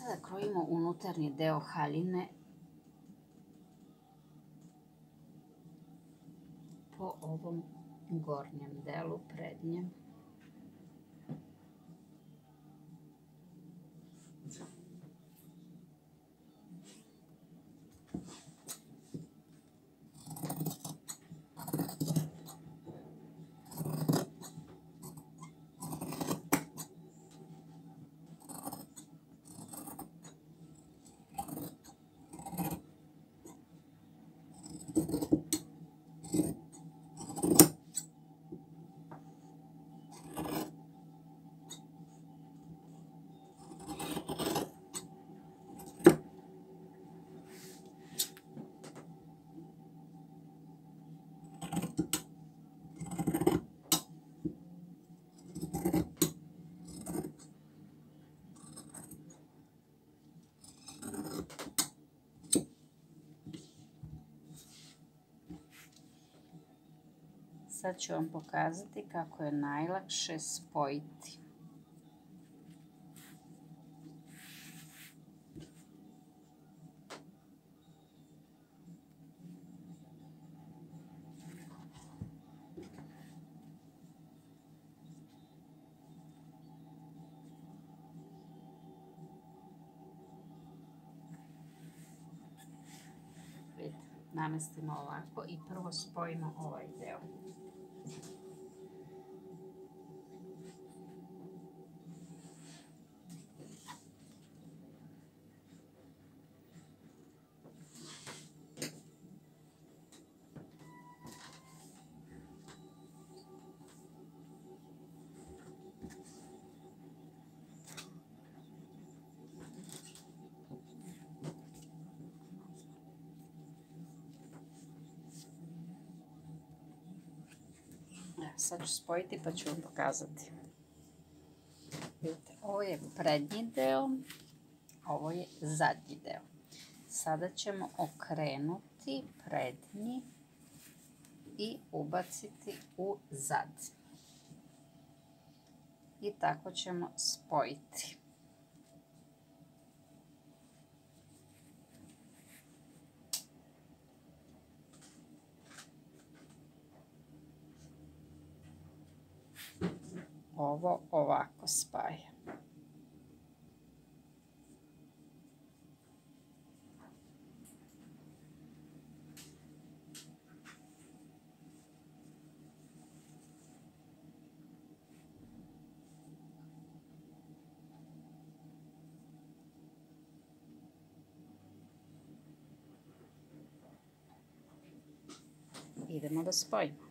Sada krojimo unutarnji deo haljine po ovom gornjem delu prednjem. Sad ću vam pokazati kako je najlakše spojiti. namestimo ovako i prvo spojimo ovaj deo. Sad ću spojiti pa ću vam pokazati. Vidite, ovo je prednji deo, ovo je zadnji deo. Sada ćemo okrenuti prednji i ubaciti u zadnji. I tako ćemo spojiti. Ovo ovako spaja. Idemo da spojimo.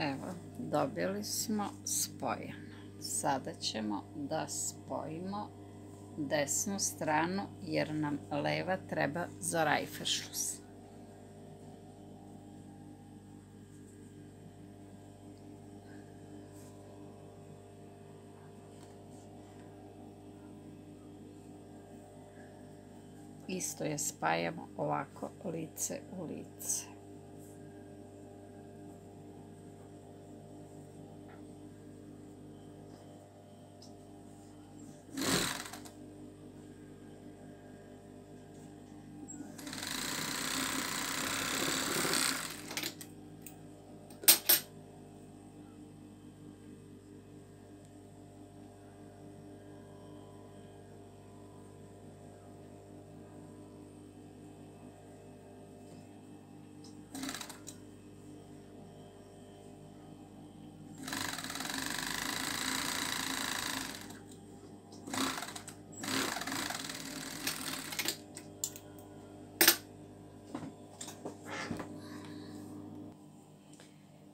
Evo, dobili smo spojeno. Sada ćemo da spojimo desnu stranu jer nam leva treba za rajfešlus. Isto je spajamo ovako lice u lice.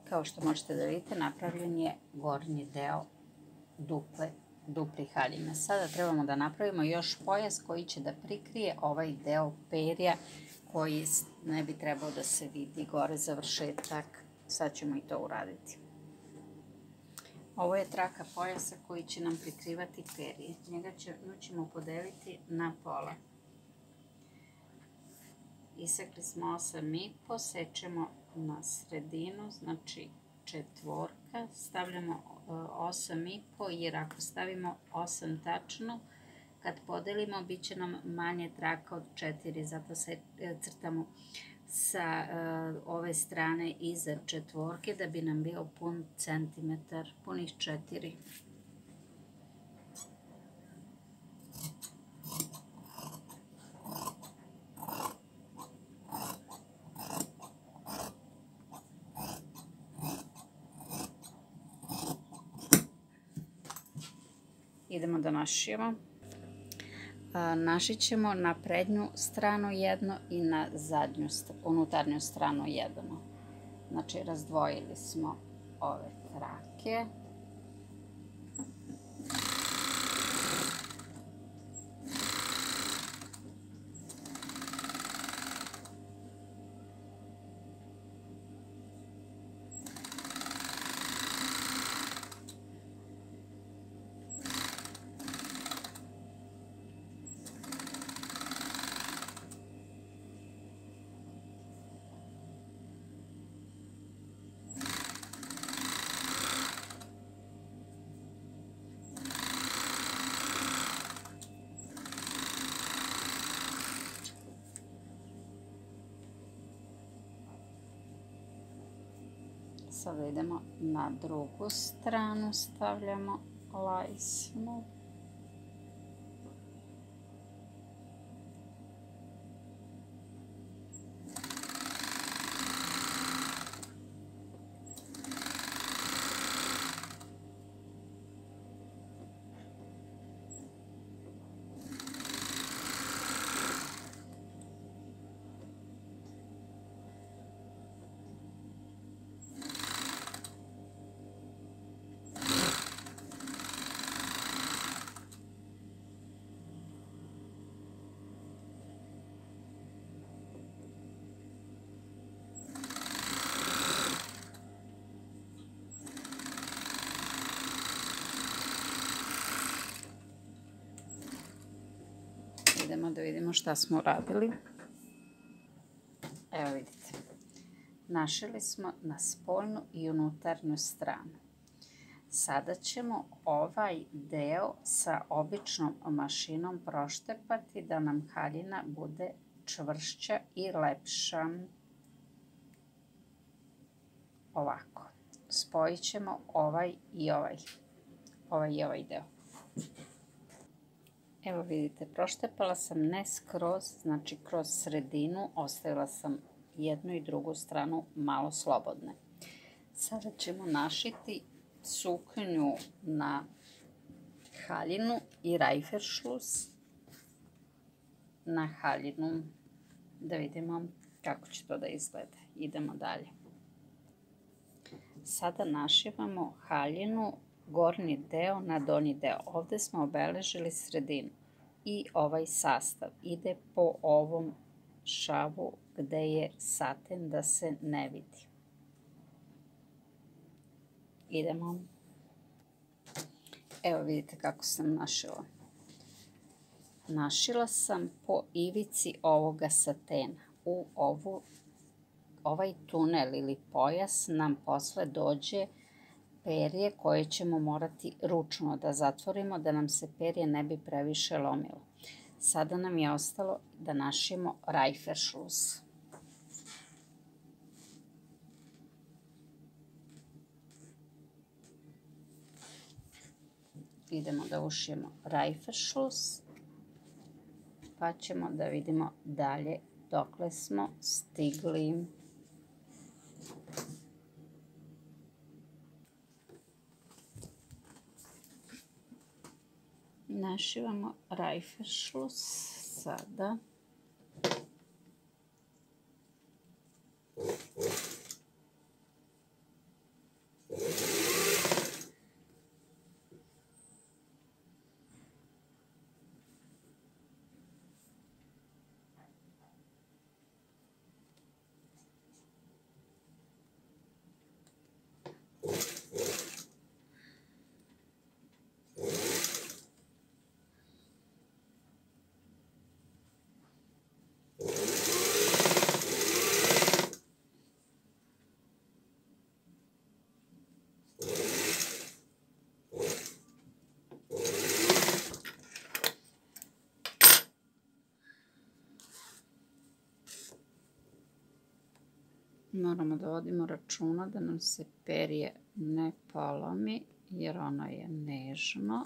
Kao što možete da vidite, napravljen je gornji deo duple, duplih haljina. Sada trebamo da napravimo još pojas koji će da prikrije ovaj deo perja koji ne bi trebao da se vidi gore završetak. Sad ćemo i to uraditi. Ovo je traka pojasa koji će nam prikrivati perje. Njega ćemo podeliti na pola. Isekli smo 8,5, sečemo na sredinu, znači četvorka, stavljamo 8,5 e, jer ako stavimo 8 tačno, kad podelimo bit će nam manje traka od 4, zato se e, crtamo sa uh, ove strane iza četvorke da bi nam bio pun centimetar, punih 4. Idemo da našijemo. Našit ćemo na prednju stranu jedno i na zadnju, unutarnju stranu jedno. Znači razdvojili smo ove trake. Sada idemo na drugu stranu, stavljamo lajsnu. Idemo da vidimo šta smo radili. Evo vidite. Našili smo na spoljnu i unutarnju stranu. Sada ćemo ovaj deo sa običnom mašinom proštepati da nam haljina bude čvršća i lepša. Ovako. Spojit ćemo ovaj i ovaj. Ovaj i ovaj deo. Evo vidite, proštepala sam ne skroz, znači kroz sredinu, ostavila sam jednu i drugu stranu malo slobodne. Sada ćemo našiti suknju na haljinu i rajferšlus na haljinu. Da vidimo kako će to da izgleda. Idemo dalje. Sada našivamo haljinu gornji deo na donji deo. Ovdje smo obeležili sredinu i ovaj sastav ide po ovom šavu gdje je saten da se ne vidi. Idemo. Evo vidite kako sam našila. Našila sam po ivici ovoga satena. U ovaj tunel ili pojas nam posle dođe perje koje ćemo morati ručno da zatvorimo da nam se perje ne bi previše lomilo. Sada nam je ostalo da našimo rajferšlus. Idemo da ušijemo rajferšlus pa ćemo da vidimo dalje dokle smo stigli. našivamo rajfešlus sada. Thank Moramo da vodimo računa da nam se perje ne polomi jer ono je nežno.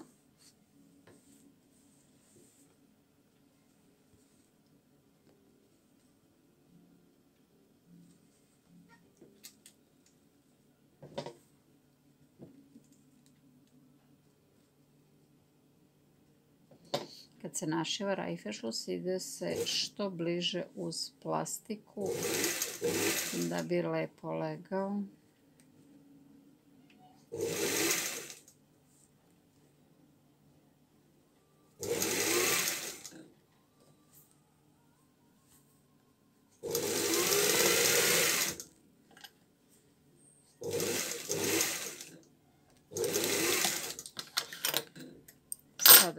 Kad se našiva rajfešlus ide se što bliže uz plastiku da bi lepo legao.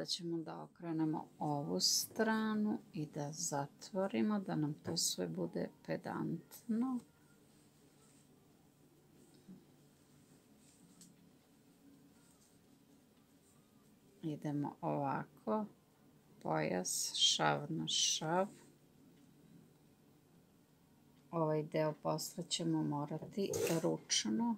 Sada ćemo da okrenemo ovu stranu i da zatvorimo, da nam to sve bude pedantno. Idemo ovako, pojas, šav na šav. Ovaj deo posle ćemo morati ručno.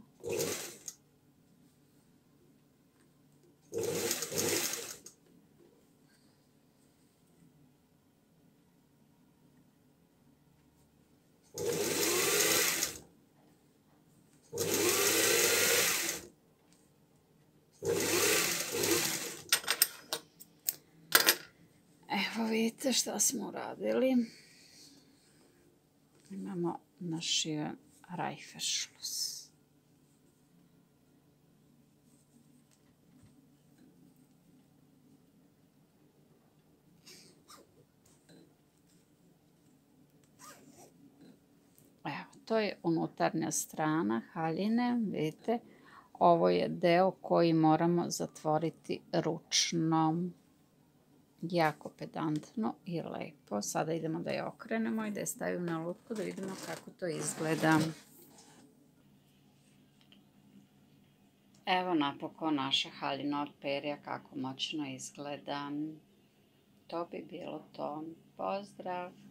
Evo vidite šta smo uradili. Imamo našiven rajfešlus. Evo, to je unutarnja strana haljine, vidite. Ovo je deo koji moramo zatvoriti ručno jako pedantno i lepo. Sada idemo da je okrenemo i da je stavimo na lutku da vidimo kako to izgleda. Evo napokon naša haljina perja kako moćno izgleda. To bi bilo to. Pozdrav!